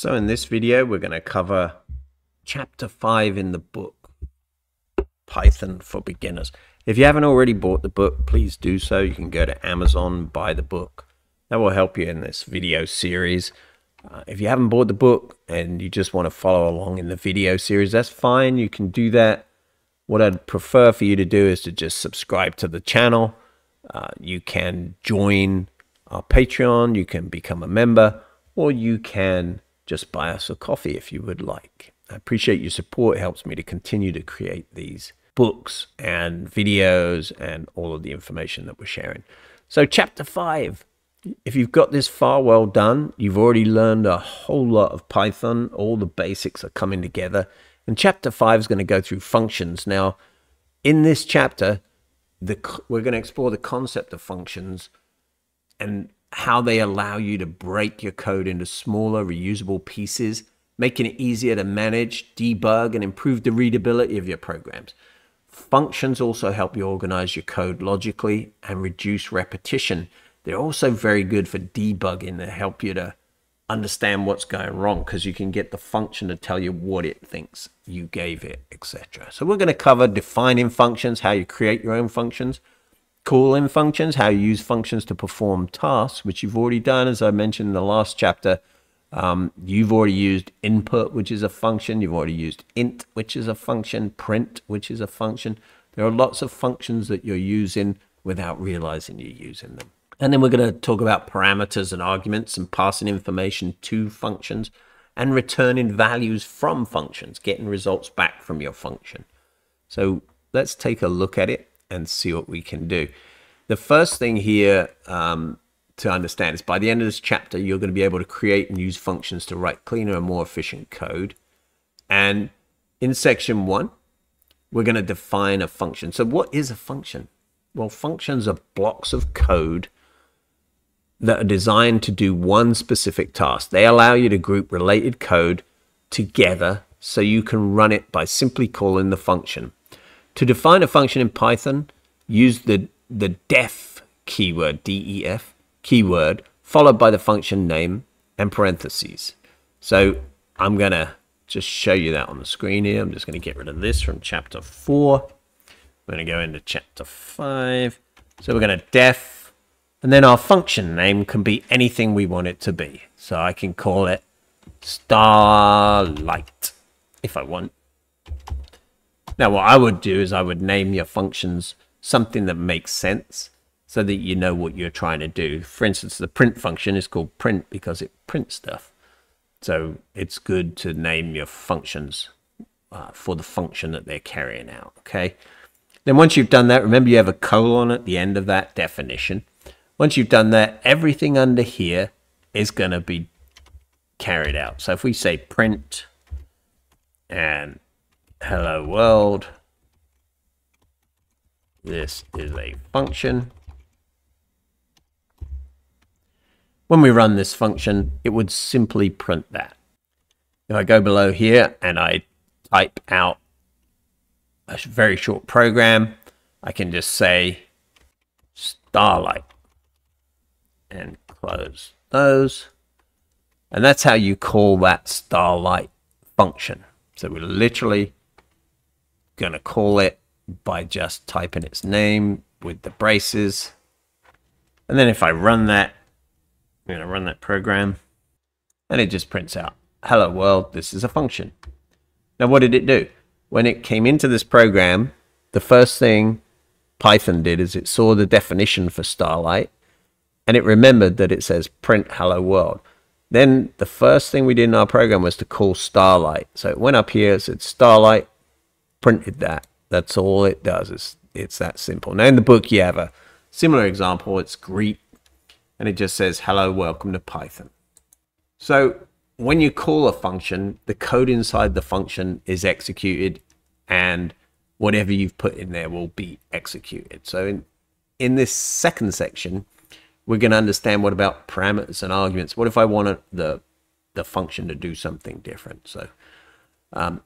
So in this video, we're going to cover chapter 5 in the book, Python for Beginners. If you haven't already bought the book, please do so. You can go to Amazon, buy the book. That will help you in this video series. Uh, if you haven't bought the book and you just want to follow along in the video series, that's fine. You can do that. What I'd prefer for you to do is to just subscribe to the channel. Uh, you can join our Patreon. You can become a member or you can just buy us a coffee if you would like. I appreciate your support. It helps me to continue to create these books and videos and all of the information that we're sharing. So, chapter five. If you've got this far, well done. You've already learned a whole lot of Python. All the basics are coming together. And chapter five is going to go through functions. Now, in this chapter, the, we're going to explore the concept of functions and how they allow you to break your code into smaller, reusable pieces, making it easier to manage, debug, and improve the readability of your programs. Functions also help you organize your code logically and reduce repetition. They're also very good for debugging. They help you to understand what's going wrong because you can get the function to tell you what it thinks you gave it, etc. So we're going to cover defining functions, how you create your own functions, calling functions, how you use functions to perform tasks, which you've already done, as I mentioned in the last chapter. Um, you've already used input, which is a function. You've already used int, which is a function, print, which is a function. There are lots of functions that you're using without realizing you're using them. And then we're going to talk about parameters and arguments and passing information to functions and returning values from functions, getting results back from your function. So let's take a look at it and see what we can do. The first thing here um, to understand is by the end of this chapter, you're going to be able to create and use functions to write cleaner and more efficient code. And in section one, we're going to define a function. So what is a function? Well, functions are blocks of code that are designed to do one specific task. They allow you to group related code together so you can run it by simply calling the function. To define a function in Python, use the, the def keyword, D-E-F, keyword, followed by the function name and parentheses. So I'm going to just show you that on the screen here. I'm just going to get rid of this from chapter 4. I'm going to go into chapter 5. So we're going to def, and then our function name can be anything we want it to be. So I can call it starlight if I want. Now, what I would do is I would name your functions something that makes sense so that you know what you're trying to do. For instance, the print function is called print because it prints stuff. So it's good to name your functions uh, for the function that they're carrying out, okay? Then once you've done that, remember you have a colon at the end of that definition. Once you've done that, everything under here is going to be carried out. So if we say print and hello world. This is a function. When we run this function, it would simply print that. If I go below here and I type out a very short program, I can just say starlight and close those. And that's how you call that starlight function. So we literally going to call it by just typing its name with the braces. And then if I run that, I'm going to run that program and it just prints out, hello world, this is a function. Now, what did it do? When it came into this program, the first thing Python did is it saw the definition for Starlight and it remembered that it says print hello world. Then the first thing we did in our program was to call Starlight. So it went up here, it said Starlight, printed that. That's all it does. It's, it's that simple. Now in the book, you have a similar example. It's greet, and it just says, hello, welcome to Python. So when you call a function, the code inside the function is executed and whatever you've put in there will be executed. So in, in this second section, we're going to understand what about parameters and arguments. What if I wanted the, the function to do something different? So um,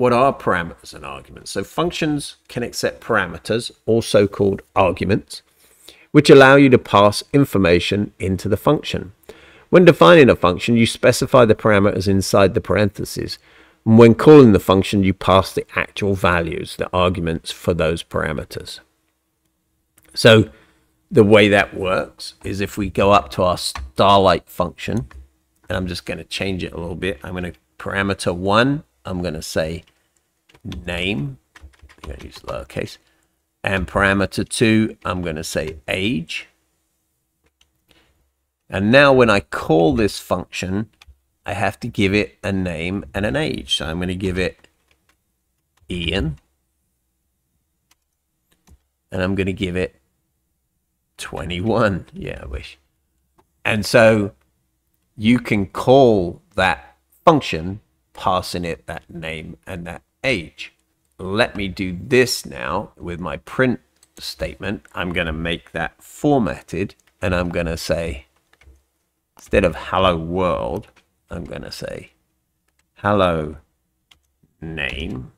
what are parameters and arguments? So functions can accept parameters, also called arguments, which allow you to pass information into the function. When defining a function, you specify the parameters inside the parentheses. And when calling the function, you pass the actual values, the arguments for those parameters. So the way that works is if we go up to our starlight function, and I'm just going to change it a little bit. I'm going to parameter one, I'm going to say name. I'm going to use lowercase. And parameter two, I'm going to say age. And now when I call this function, I have to give it a name and an age. So I'm going to give it Ian. And I'm going to give it 21. Yeah, I wish. And so you can call that function passing it that name and that age. Let me do this now with my print statement. I'm going to make that formatted and I'm going to say, instead of hello world, I'm going to say hello name.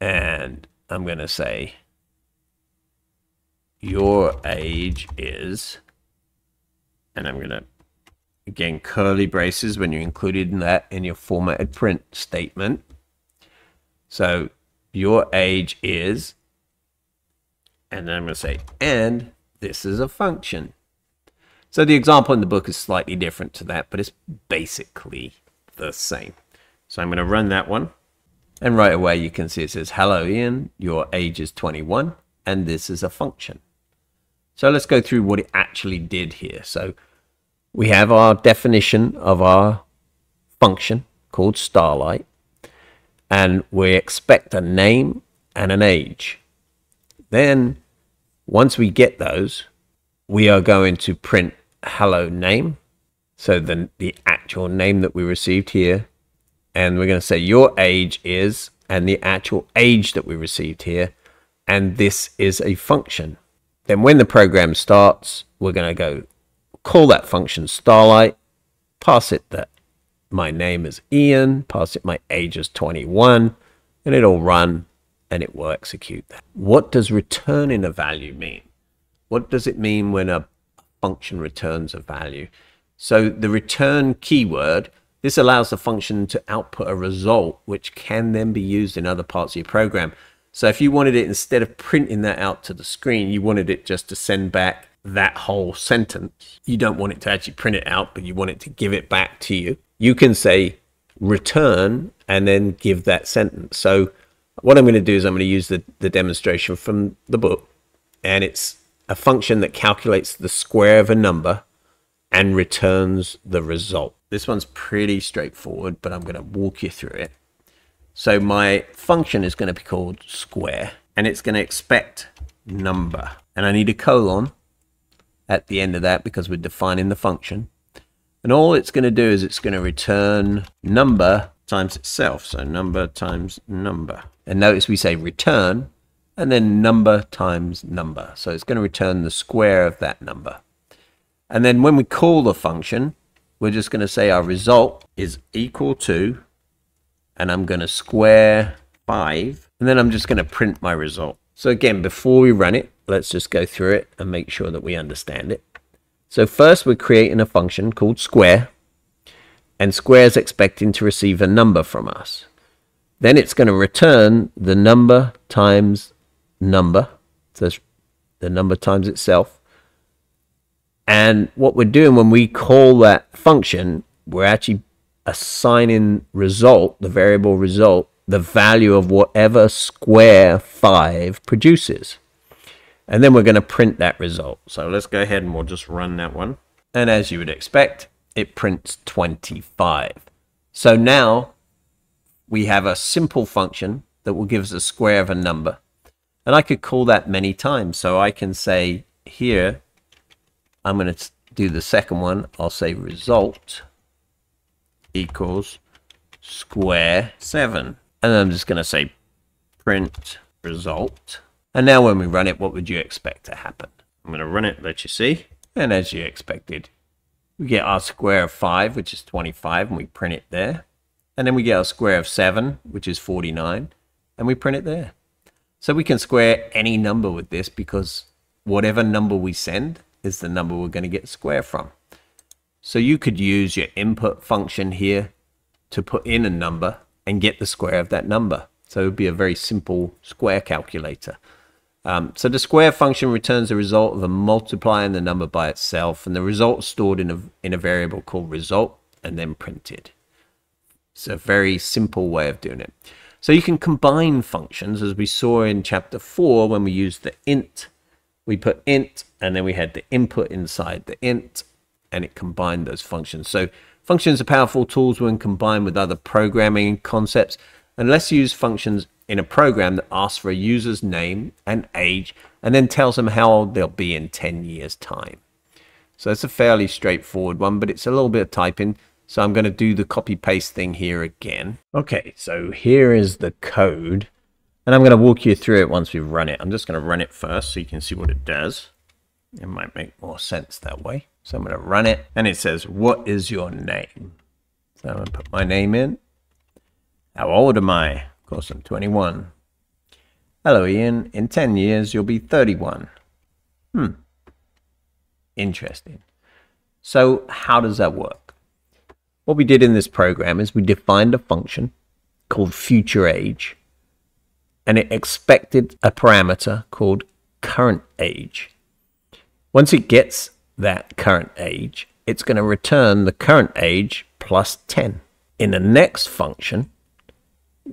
And I'm going to say your age is, and I'm going to, again, curly braces when you included in that in your formatted print statement. So your age is, and then I'm going to say, and this is a function. So the example in the book is slightly different to that, but it's basically the same. So I'm going to run that one. And right away you can see it says, hello Ian, your age is 21, and this is a function. So let's go through what it actually did here. So we have our definition of our function called starlight, and we expect a name and an age. Then once we get those, we are going to print hello name. So the, the actual name that we received here. And we're going to say your age is, and the actual age that we received here. And this is a function. Then when the program starts, we're going to go call that function starlight, pass it that my name is Ian, pass it my age is 21, and it'll run and it will execute that. What does returning a value mean? What does it mean when a function returns a value? So the return keyword, this allows the function to output a result which can then be used in other parts of your program. So if you wanted it, instead of printing that out to the screen, you wanted it just to send back that whole sentence. You don't want it to actually print it out, but you want it to give it back to you. You can say return and then give that sentence. So what I'm going to do is I'm going to use the, the demonstration from the book. And it's a function that calculates the square of a number and returns the result. This one's pretty straightforward, but I'm going to walk you through it. So my function is going to be called square and it's going to expect number. And I need a colon at the end of that because we're defining the function. And all it's going to do is it's going to return number times itself. So number times number. And notice we say return and then number times number. So it's going to return the square of that number. And then when we call the function, we're just going to say our result is equal to and I'm going to square 5 and then I'm just going to print my result. So again, before we run it, let's just go through it and make sure that we understand it. So first we're creating a function called square and square is expecting to receive a number from us. Then it's going to return the number times number, so the number times itself. And what we're doing when we call that function, we're actually assigning result, the variable result, the value of whatever square 5 produces. And then we're going to print that result. So let's go ahead and we'll just run that one. And as you would expect, it prints 25. So now we have a simple function that will give us a square of a number. And I could call that many times. So I can say here, I'm going to do the second one. I'll say result equals square 7. And I'm just going to say print result. And now when we run it, what would you expect to happen? I'm going to run it, let you see. And as you expected, we get our square of 5, which is 25, and we print it there. And then we get our square of 7, which is 49, and we print it there. So we can square any number with this because whatever number we send, is the number we're going to get square from. So you could use your input function here to put in a number and get the square of that number. So it would be a very simple square calculator. Um, so the square function returns the result of a multiplying the number by itself, and the result stored in a, in a variable called result and then printed. It's a very simple way of doing it. So you can combine functions, as we saw in chapter 4 when we used the int. We put int, and then we had the input inside the int, and it combined those functions. So functions are powerful tools when combined with other programming concepts. And let's use functions in a program that asks for a user's name and age and then tells them how old they'll be in 10 years time. So it's a fairly straightforward one, but it's a little bit of typing. So I'm going to do the copy paste thing here again. Okay, so here is the code. And I'm going to walk you through it once we've run it. I'm just going to run it first so you can see what it does. It might make more sense that way. So I'm going to run it. And it says, what is your name? So I'm going to put my name in. How old am I? Course, I'm 21. Hello, Ian. In 10 years, you'll be 31. Hmm. Interesting. So how does that work? What we did in this program is we defined a function called future age, and it expected a parameter called current age. Once it gets that current age, it's going to return the current age plus 10. In the next function,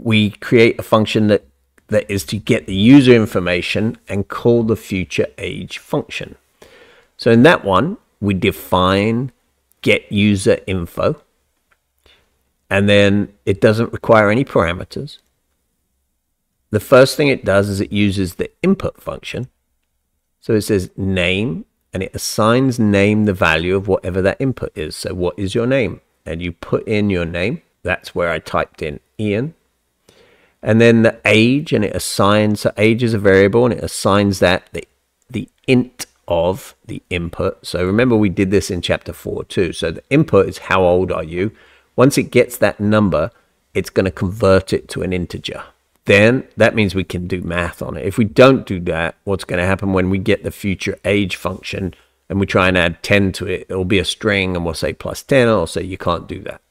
we create a function that, that is to get the user information and call the future age function. So in that one, we define get user info, and then it doesn't require any parameters. The first thing it does is it uses the input function. So it says name, and it assigns name the value of whatever that input is. So what is your name? And you put in your name. That's where I typed in Ian and then the age and it assigns so age is a variable and it assigns that the, the int of the input. So remember we did this in chapter 4 too. So the input is how old are you? Once it gets that number it's going to convert it to an integer. Then that means we can do math on it. If we don't do that what's going to happen when we get the future age function and we try and add 10 to it it'll be a string and we'll say plus 10 or say you can't do that.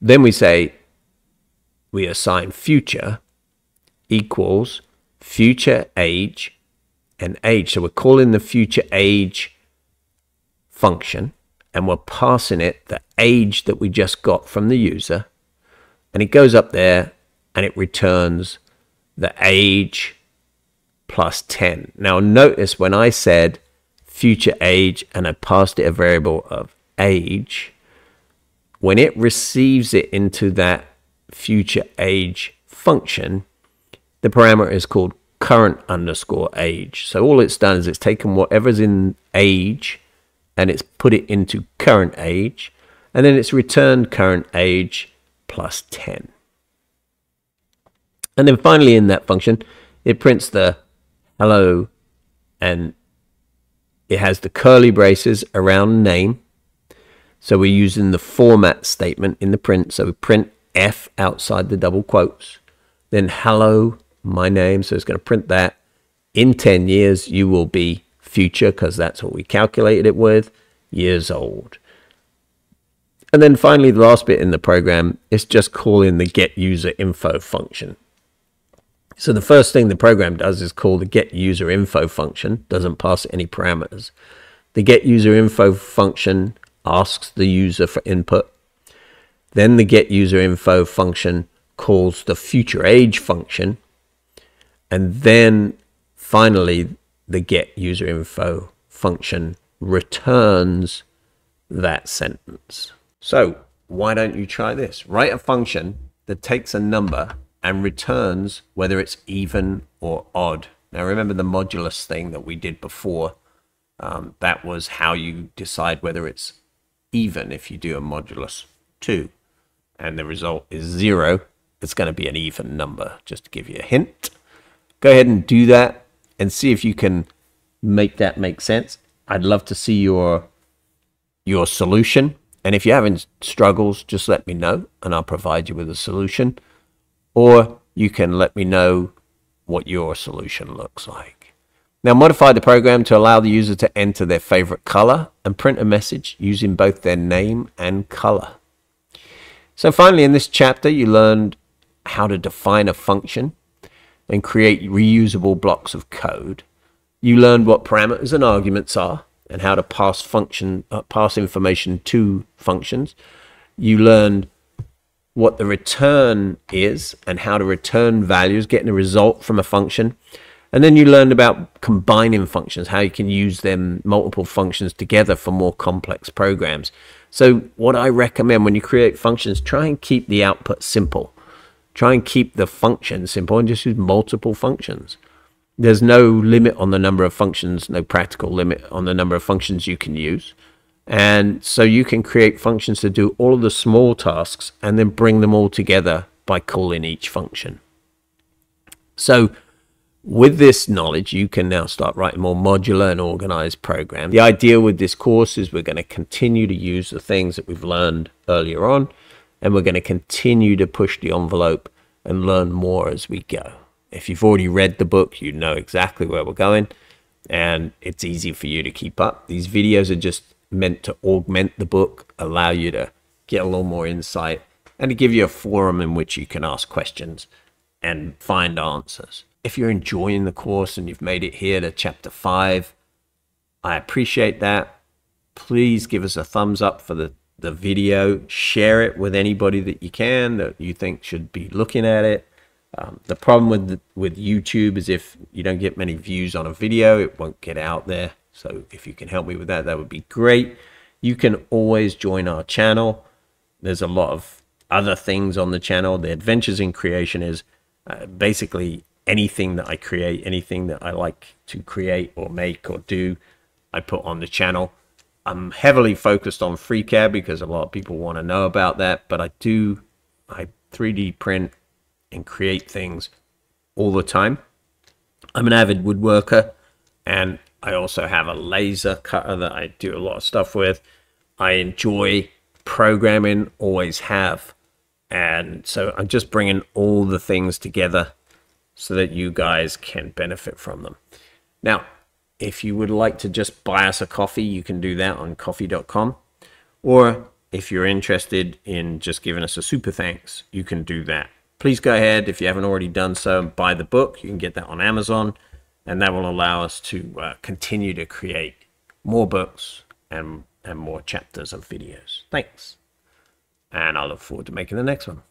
Then we say we assign future equals future age and age. So we're calling the future age function and we're passing it the age that we just got from the user. And it goes up there and it returns the age plus 10. Now notice when I said future age and I passed it a variable of age, when it receives it into that future age function, the parameter is called current underscore age. So all it's done is it's taken whatever's in age and it's put it into current age and then it's returned current age plus 10. And then finally in that function, it prints the hello and it has the curly braces around name. So we're using the format statement in the print. So we print F outside the double quotes. Then hello, my name. So it's going to print that. In 10 years, you will be future because that's what we calculated it with, years old. And then finally, the last bit in the program is just calling the get user info function. So the first thing the program does is call the get user info function, doesn't pass any parameters. The get user info function asks the user for input then the get user info function calls the future age function. And then finally, the get user info function returns that sentence. So why don't you try this? Write a function that takes a number and returns whether it's even or odd. Now remember the modulus thing that we did before. Um, that was how you decide whether it's even if you do a modulus 2 and the result is zero, it's going to be an even number, just to give you a hint. Go ahead and do that and see if you can make that make sense. I'd love to see your your solution. And if you're having struggles, just let me know and I'll provide you with a solution. Or you can let me know what your solution looks like. Now modify the program to allow the user to enter their favorite color and print a message using both their name and color. So finally, in this chapter, you learned how to define a function and create reusable blocks of code. You learned what parameters and arguments are and how to pass function uh, pass information to functions. You learned what the return is and how to return values, getting a result from a function. And then you learned about combining functions, how you can use them multiple functions together for more complex programs. So what I recommend when you create functions, try and keep the output simple. Try and keep the function simple and just use multiple functions. There's no limit on the number of functions, no practical limit on the number of functions you can use. And so you can create functions to do all of the small tasks and then bring them all together by calling each function. So with this knowledge, you can now start writing more modular and organized programs. The idea with this course is we're going to continue to use the things that we've learned earlier on, and we're going to continue to push the envelope and learn more as we go. If you've already read the book, you know exactly where we're going, and it's easy for you to keep up. These videos are just meant to augment the book, allow you to get a little more insight, and to give you a forum in which you can ask questions and find answers if you're enjoying the course and you've made it here to chapter five, I appreciate that. Please give us a thumbs up for the, the video. Share it with anybody that you can that you think should be looking at it. Um, the problem with with YouTube is if you don't get many views on a video, it won't get out there. So if you can help me with that, that would be great. You can always join our channel. There's a lot of other things on the channel. The Adventures in Creation is uh, basically anything that I create, anything that I like to create or make or do, I put on the channel. I'm heavily focused on FreeCAD because a lot of people want to know about that, but I do, I 3D print and create things all the time. I'm an avid woodworker and I also have a laser cutter that I do a lot of stuff with. I enjoy programming, always have. And so I'm just bringing all the things together so that you guys can benefit from them. Now, if you would like to just buy us a coffee, you can do that on ko-fi.com. Or if you're interested in just giving us a super thanks, you can do that. Please go ahead, if you haven't already done so, and buy the book. You can get that on Amazon, and that will allow us to uh, continue to create more books and, and more chapters of videos. Thanks. And I look forward to making the next one.